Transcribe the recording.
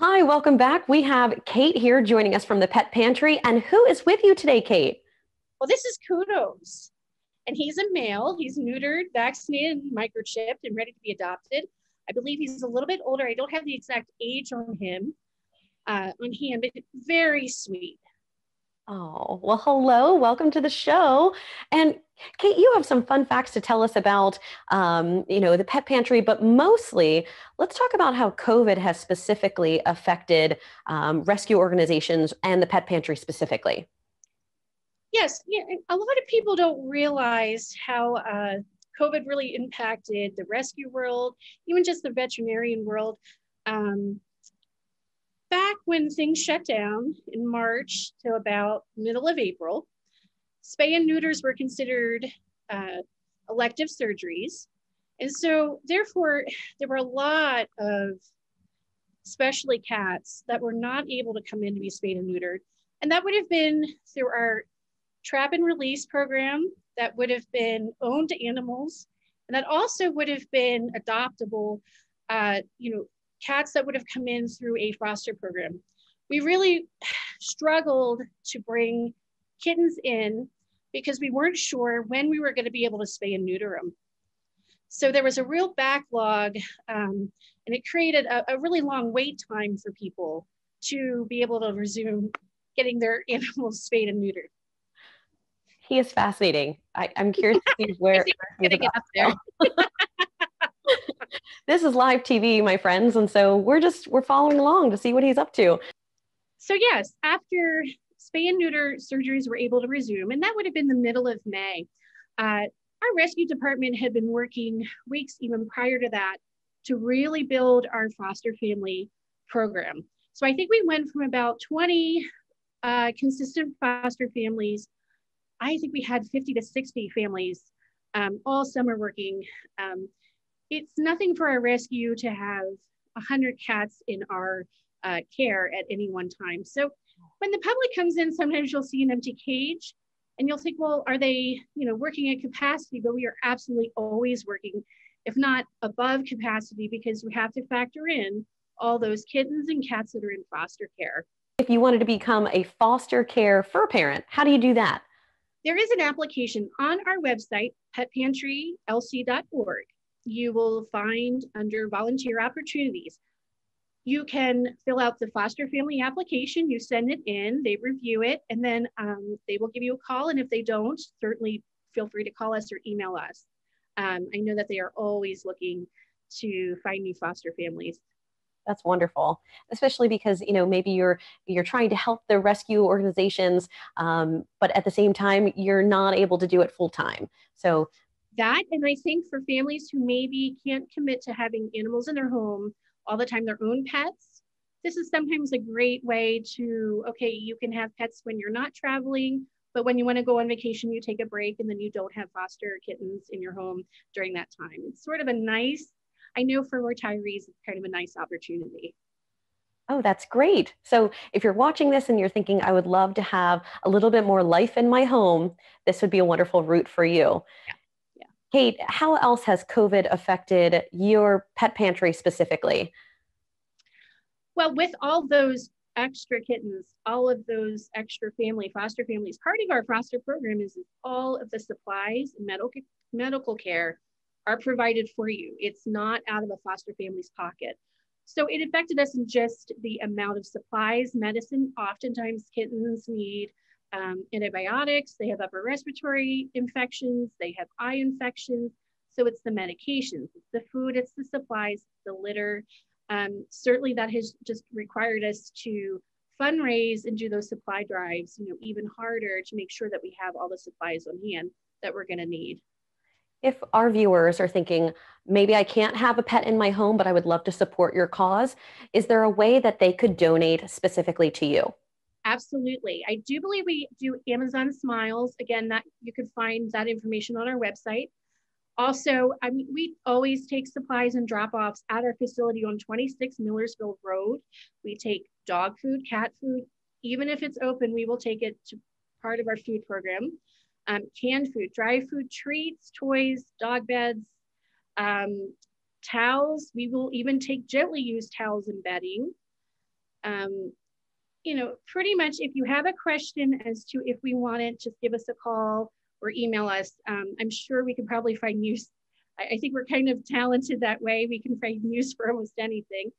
Hi, welcome back. We have Kate here joining us from the Pet Pantry. And who is with you today, Kate? Well, this is Kudos. And he's a male. He's neutered, vaccinated, microchipped, and ready to be adopted. I believe he's a little bit older. I don't have the exact age on him, uh, on him, but very sweet. Oh, well, hello. Welcome to the show. And Kate, you have some fun facts to tell us about, um, you know, the pet pantry, but mostly let's talk about how COVID has specifically affected um, rescue organizations and the pet pantry specifically. Yes, yeah, a lot of people don't realize how uh, COVID really impacted the rescue world, even just the veterinarian world. Um, back when things shut down in March to about middle of April, spay and neuters were considered uh, elective surgeries. And so therefore, there were a lot of especially cats that were not able to come in to be spayed and neutered. And that would have been through our trap and release program that would have been owned animals. And that also would have been adoptable, uh, you know, cats that would have come in through a foster program. We really struggled to bring kittens in because we weren't sure when we were going to be able to spay and neuter them. So there was a real backlog um, and it created a, a really long wait time for people to be able to resume getting their animals spayed and neutered. He is fascinating. I, am curious to see where he's about there. this is live TV, my friends, and so we're just we're following along to see what he's up to. So yes, after spay and neuter surgeries were able to resume, and that would have been the middle of May. Uh, our rescue department had been working weeks even prior to that to really build our foster family program. So I think we went from about 20 uh, consistent foster families. I think we had 50 to 60 families um, all summer working. Um, it's nothing for a rescue to have 100 cats in our uh, care at any one time. So when the public comes in, sometimes you'll see an empty cage and you'll think, well, are they, you know, working at capacity? But we are absolutely always working, if not above capacity, because we have to factor in all those kittens and cats that are in foster care. If you wanted to become a foster care fur parent, how do you do that? There is an application on our website, petpantrylc.org you will find under volunteer opportunities. You can fill out the foster family application, you send it in, they review it, and then um, they will give you a call. And if they don't, certainly feel free to call us or email us. Um, I know that they are always looking to find new foster families that's wonderful especially because you know maybe you're you're trying to help the rescue organizations um, but at the same time you're not able to do it full time so that and i think for families who maybe can't commit to having animals in their home all the time their own pets this is sometimes a great way to okay you can have pets when you're not traveling but when you want to go on vacation you take a break and then you don't have foster kittens in your home during that time it's sort of a nice i know for retirees it's kind of a nice opportunity Oh, that's great. So, if you're watching this and you're thinking, I would love to have a little bit more life in my home, this would be a wonderful route for you. Yeah. Kate, how else has COVID affected your pet pantry specifically? Well, with all those extra kittens, all of those extra family, foster families, part of our foster program is all of the supplies medical, medical care are provided for you. It's not out of a foster family's pocket. So it affected us in just the amount of supplies, medicine. Oftentimes kittens need um, antibiotics, they have upper respiratory infections, they have eye infections. So it's the medications, it's the food, it's the supplies, the litter. Um, certainly that has just required us to fundraise and do those supply drives, you know, even harder to make sure that we have all the supplies on hand that we're gonna need. If our viewers are thinking, maybe I can't have a pet in my home, but I would love to support your cause, is there a way that they could donate specifically to you? Absolutely. I do believe we do Amazon Smiles. Again, that you can find that information on our website. Also, I mean, we always take supplies and drop offs at our facility on 26 Millersville Road. We take dog food, cat food, even if it's open, we will take it to part of our food program. Um, canned food, dry food, treats, toys, dog beds, um, towels. We will even take gently used towels and bedding Um, you know, pretty much if you have a question as to if we want it, just give us a call or email us. Um, I'm sure we could probably find use. I, I think we're kind of talented that way. We can find use for almost anything.